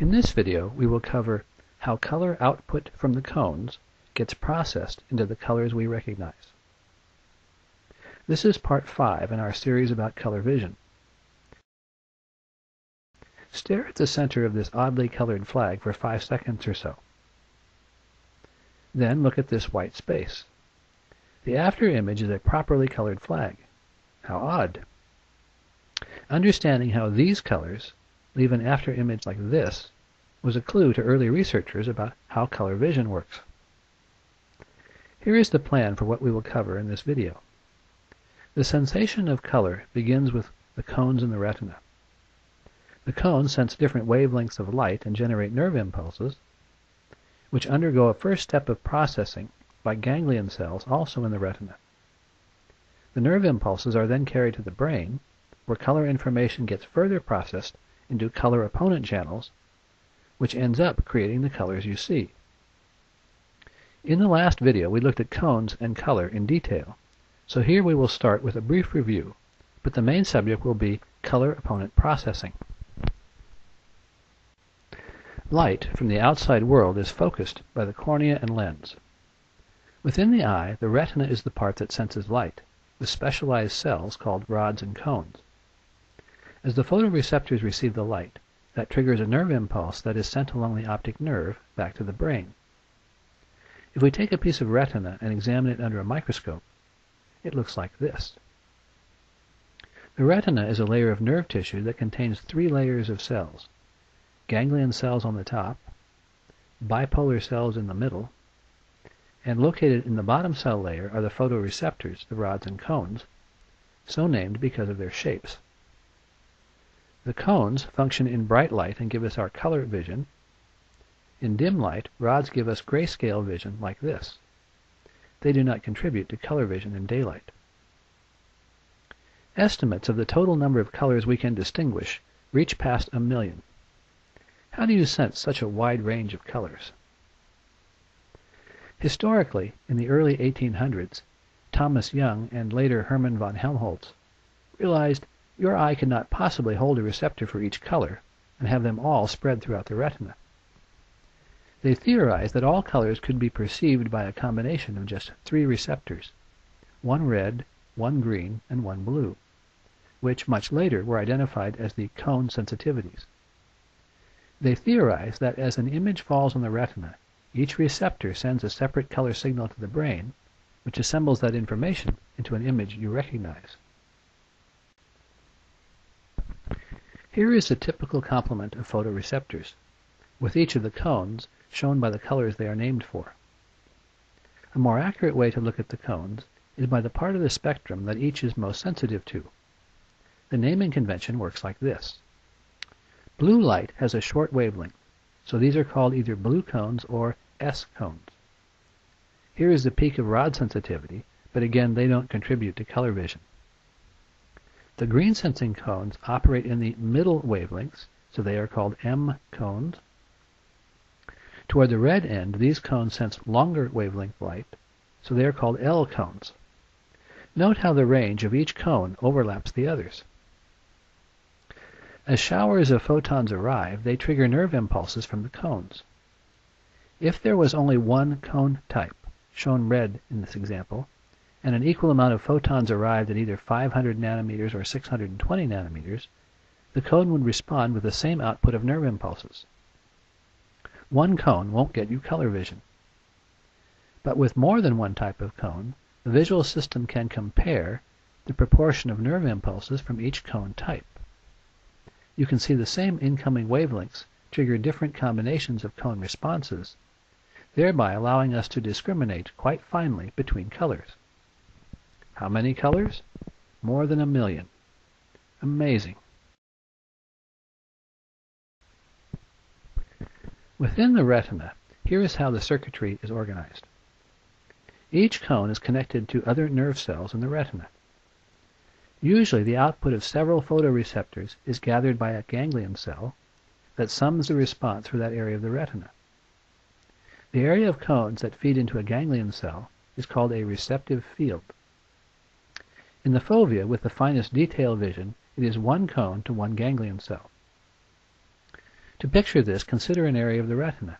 In this video we will cover how color output from the cones gets processed into the colors we recognize. This is part 5 in our series about color vision. Stare at the center of this oddly colored flag for 5 seconds or so. Then look at this white space. The after image is a properly colored flag. How odd. Understanding how these colors leave an after image like this was a clue to early researchers about how color vision works. Here is the plan for what we will cover in this video. The sensation of color begins with the cones in the retina. The cones sense different wavelengths of light and generate nerve impulses, which undergo a first step of processing by ganglion cells also in the retina. The nerve impulses are then carried to the brain, where color information gets further processed into color opponent channels, which ends up creating the colors you see. In the last video we looked at cones and color in detail, so here we will start with a brief review, but the main subject will be color opponent processing. Light from the outside world is focused by the cornea and lens. Within the eye, the retina is the part that senses light, with specialized cells called rods and cones. As the photoreceptors receive the light, that triggers a nerve impulse that is sent along the optic nerve back to the brain. If we take a piece of retina and examine it under a microscope, it looks like this. The retina is a layer of nerve tissue that contains three layers of cells ganglion cells on the top, bipolar cells in the middle, and located in the bottom cell layer are the photoreceptors, the rods and cones, so named because of their shapes. The cones function in bright light and give us our color vision. In dim light, rods give us grayscale vision like this. They do not contribute to color vision in daylight. Estimates of the total number of colors we can distinguish reach past a million. How do you sense such a wide range of colors? Historically, in the early 1800's, Thomas Young and later Hermann von Helmholtz realized your eye could not possibly hold a receptor for each color and have them all spread throughout the retina. They theorized that all colors could be perceived by a combination of just three receptors, one red, one green, and one blue, which much later were identified as the cone sensitivities. They theorized that as an image falls on the retina, each receptor sends a separate color signal to the brain, which assembles that information into an image you recognize. Here is a typical complement of photoreceptors, with each of the cones shown by the colors they are named for. A more accurate way to look at the cones is by the part of the spectrum that each is most sensitive to. The naming convention works like this. Blue light has a short wavelength, so these are called either blue cones or S cones. Here is the peak of rod sensitivity, but again they don't contribute to color vision. The green sensing cones operate in the middle wavelengths, so they are called M cones. Toward the red end, these cones sense longer wavelength light, so they are called L cones. Note how the range of each cone overlaps the others. As showers of photons arrive, they trigger nerve impulses from the cones. If there was only one cone type, shown red in this example, and an equal amount of photons arrived at either 500 nanometers or 620 nanometers, the cone would respond with the same output of nerve impulses. One cone won't get you color vision. But with more than one type of cone, the visual system can compare the proportion of nerve impulses from each cone type you can see the same incoming wavelengths trigger different combinations of cone responses, thereby allowing us to discriminate quite finely between colors. How many colors? More than a million. Amazing. Within the retina, here is how the circuitry is organized. Each cone is connected to other nerve cells in the retina. Usually the output of several photoreceptors is gathered by a ganglion cell that sums the response for that area of the retina. The area of cones that feed into a ganglion cell is called a receptive field. In the fovea with the finest detail vision, it is one cone to one ganglion cell. To picture this, consider an area of the retina.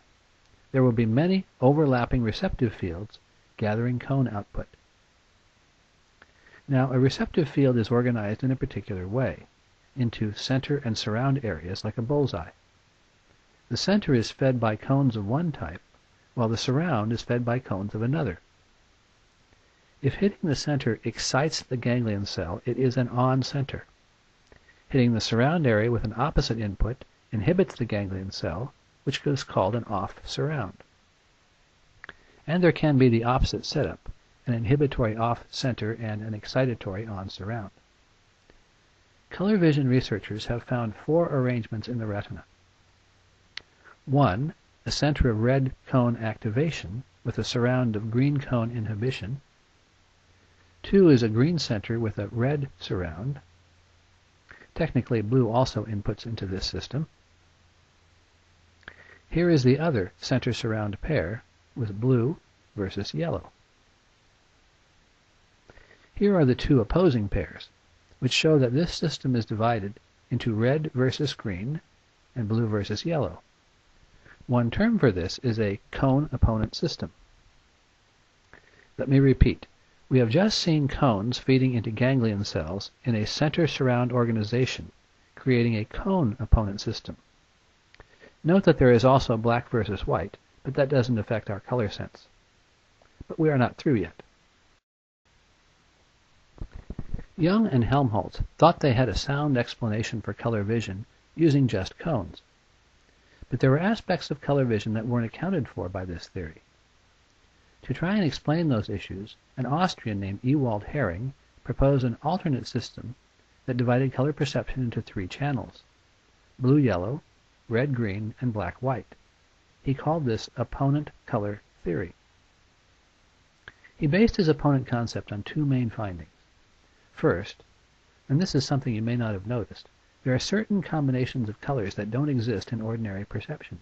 There will be many overlapping receptive fields gathering cone output. Now, a receptive field is organized in a particular way, into center and surround areas like a bullseye. The center is fed by cones of one type, while the surround is fed by cones of another. If hitting the center excites the ganglion cell, it is an on center. Hitting the surround area with an opposite input inhibits the ganglion cell, which is called an off surround. And there can be the opposite setup, an inhibitory off center and an excitatory on surround. Color vision researchers have found four arrangements in the retina. One, a center of red cone activation with a surround of green cone inhibition. Two is a green center with a red surround. Technically, blue also inputs into this system. Here is the other center surround pair with blue versus yellow. Here are the two opposing pairs, which show that this system is divided into red versus green and blue versus yellow. One term for this is a cone opponent system. Let me repeat. We have just seen cones feeding into ganglion cells in a center surround organization, creating a cone opponent system. Note that there is also black versus white, but that doesn't affect our color sense. But we are not through yet. Young and Helmholtz thought they had a sound explanation for color vision using just cones. But there were aspects of color vision that weren't accounted for by this theory. To try and explain those issues, an Austrian named Ewald Hering proposed an alternate system that divided color perception into three channels blue yellow, red green, and black white. He called this opponent color theory. He based his opponent concept on two main findings. First, and this is something you may not have noticed, there are certain combinations of colors that don't exist in ordinary perception.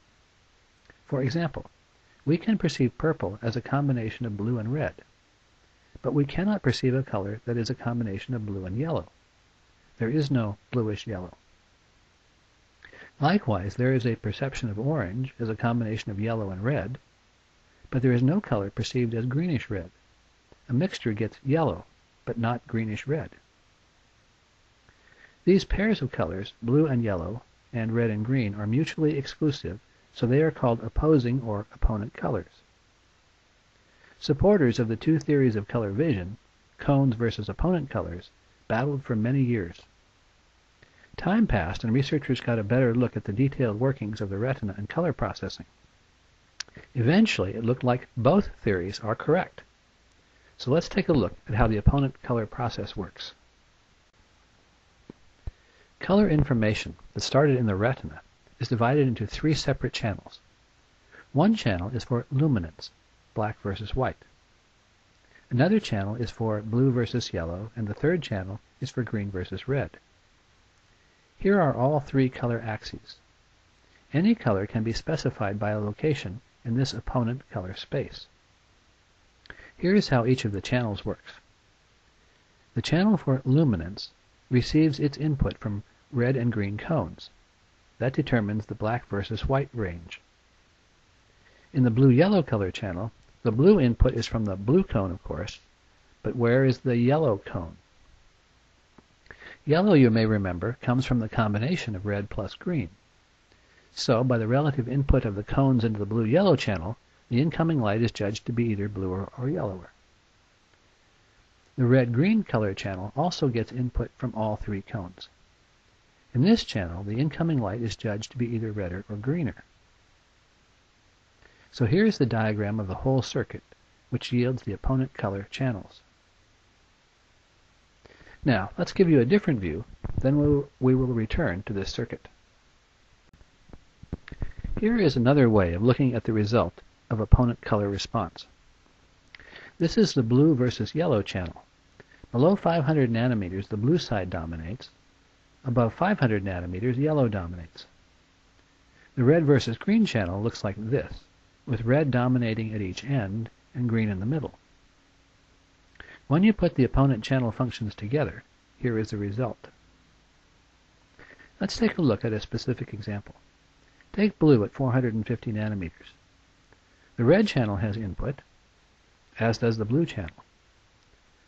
For example, we can perceive purple as a combination of blue and red, but we cannot perceive a color that is a combination of blue and yellow. There is no bluish yellow. Likewise, there is a perception of orange as a combination of yellow and red, but there is no color perceived as greenish red. A mixture gets yellow, but not greenish red. These pairs of colors, blue and yellow, and red and green, are mutually exclusive so they are called opposing or opponent colors. Supporters of the two theories of color vision, cones versus opponent colors, battled for many years. Time passed and researchers got a better look at the detailed workings of the retina and color processing. Eventually, it looked like both theories are correct. So let's take a look at how the opponent color process works. Color information that started in the retina is divided into three separate channels. One channel is for luminance, black versus white. Another channel is for blue versus yellow, and the third channel is for green versus red. Here are all three color axes. Any color can be specified by a location in this opponent color space. Here is how each of the channels works. The channel for luminance receives its input from red and green cones. That determines the black versus white range. In the blue-yellow color channel, the blue input is from the blue cone, of course, but where is the yellow cone? Yellow, you may remember, comes from the combination of red plus green. So, by the relative input of the cones into the blue-yellow channel, the incoming light is judged to be either bluer or yellower. The red-green color channel also gets input from all three cones. In this channel, the incoming light is judged to be either redder or greener. So here is the diagram of the whole circuit, which yields the opponent color channels. Now, let's give you a different view, then we will return to this circuit. Here is another way of looking at the result of opponent color response. This is the blue versus yellow channel. Below 500 nanometers, the blue side dominates, Above 500 nanometers, yellow dominates. The red versus green channel looks like this, with red dominating at each end and green in the middle. When you put the opponent channel functions together, here is the result. Let's take a look at a specific example. Take blue at 450 nanometers. The red channel has input, as does the blue channel.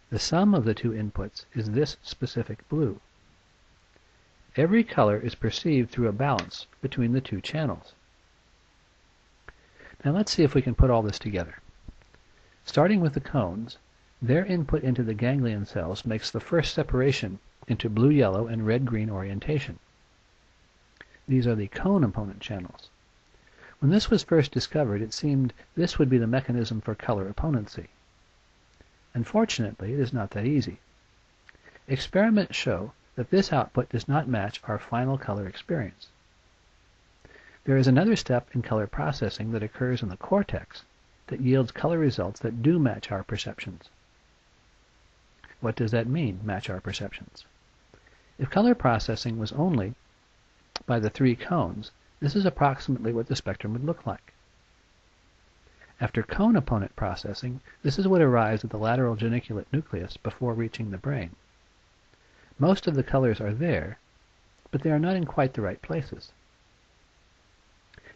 The sum of the two inputs is this specific blue. Every color is perceived through a balance between the two channels. Now let's see if we can put all this together. Starting with the cones, their input into the ganglion cells makes the first separation into blue-yellow and red-green orientation. These are the cone opponent channels. When this was first discovered, it seemed this would be the mechanism for color opponency. Unfortunately, it is not that easy. Experiments show that this output does not match our final color experience. There is another step in color processing that occurs in the cortex that yields color results that do match our perceptions. What does that mean, match our perceptions? If color processing was only by the three cones, this is approximately what the spectrum would look like. After cone opponent processing, this is what arrives at the lateral geniculate nucleus before reaching the brain. Most of the colors are there, but they are not in quite the right places.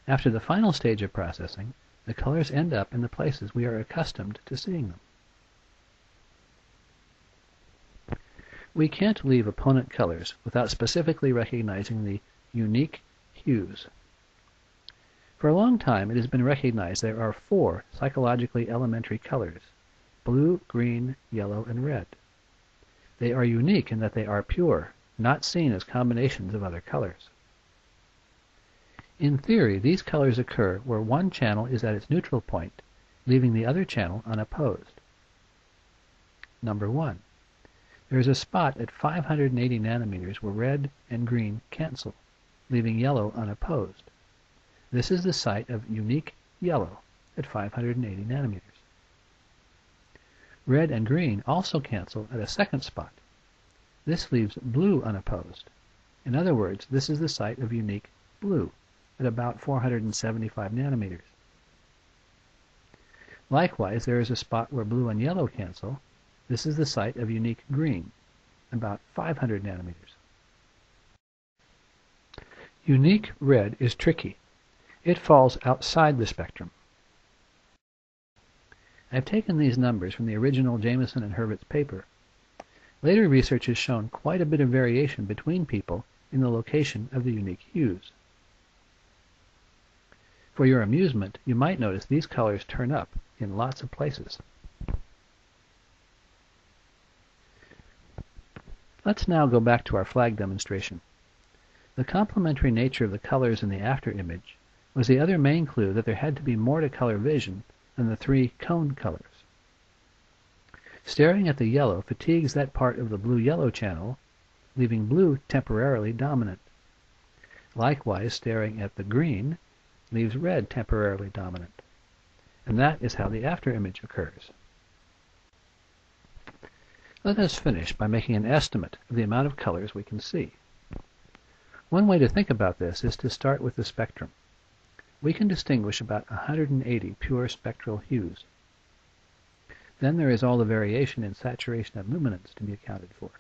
After the final stage of processing, the colors end up in the places we are accustomed to seeing them. We can't leave opponent colors without specifically recognizing the unique hues. For a long time it has been recognized there are four psychologically elementary colors blue, green, yellow, and red. They are unique in that they are pure, not seen as combinations of other colors. In theory, these colors occur where one channel is at its neutral point, leaving the other channel unopposed. Number 1. There is a spot at 580 nanometers where red and green cancel leaving yellow unopposed. This is the site of unique yellow at 580 nanometers. Red and green also cancel at a second spot. This leaves blue unopposed. In other words, this is the site of unique blue at about 475 nanometers. Likewise, there is a spot where blue and yellow cancel. This is the site of unique green, about 500 nanometers. Unique red is tricky. It falls outside the spectrum. I've taken these numbers from the original Jameson and Hurvich paper. Later research has shown quite a bit of variation between people in the location of the unique hues. For your amusement, you might notice these colors turn up in lots of places. Let's now go back to our flag demonstration. The complementary nature of the colors in the after image was the other main clue that there had to be more to color vision than the three cone colors. Staring at the yellow fatigues that part of the blue-yellow channel, leaving blue temporarily dominant. Likewise, staring at the green leaves red temporarily dominant. And that is how the after image occurs. Let us finish by making an estimate of the amount of colors we can see. One way to think about this is to start with the spectrum. We can distinguish about 180 pure spectral hues. Then there is all the variation in saturation and luminance to be accounted for.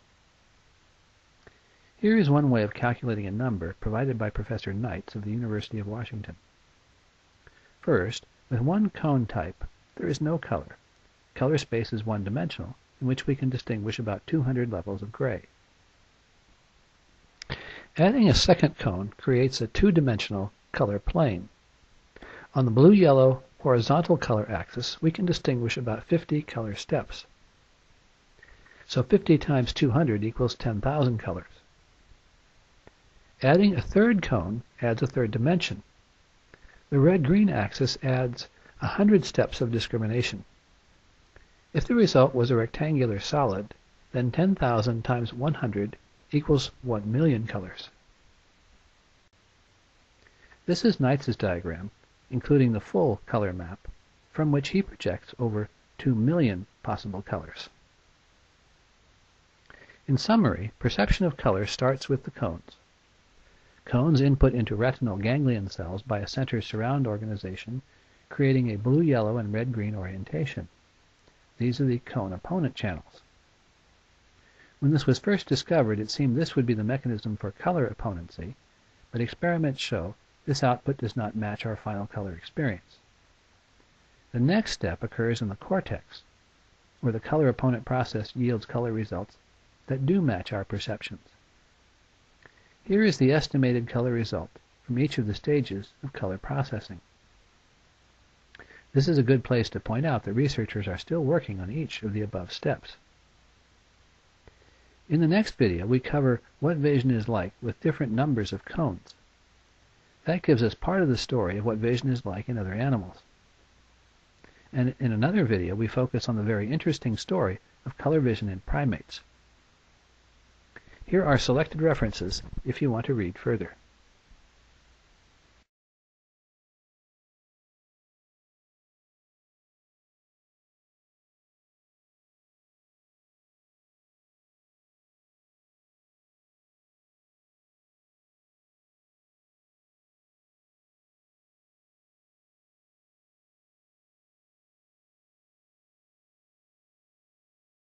Here is one way of calculating a number provided by Professor Neitz of the University of Washington. First, with one cone type, there is no color. Color space is one-dimensional, in which we can distinguish about 200 levels of gray. Adding a second cone creates a two-dimensional color plane. On the blue-yellow horizontal color axis, we can distinguish about 50 color steps. So 50 times 200 equals 10,000 colors. Adding a third cone adds a third dimension. The red-green axis adds 100 steps of discrimination. If the result was a rectangular solid, then 10,000 times 100 equals 1 million colors. This is Neitz diagram, including the full color map, from which he projects over 2 million possible colors. In summary, perception of color starts with the cones. Cones input into retinal ganglion cells by a center surround organization, creating a blue-yellow and red-green orientation. These are the cone opponent channels. When this was first discovered, it seemed this would be the mechanism for color opponency, but experiments show this output does not match our final color experience. The next step occurs in the cortex, where the color opponent process yields color results that do match our perceptions. Here is the estimated color result from each of the stages of color processing. This is a good place to point out that researchers are still working on each of the above steps. In the next video, we cover what vision is like with different numbers of cones. That gives us part of the story of what vision is like in other animals. And in another video, we focus on the very interesting story of color vision in primates. Here are selected references if you want to read further.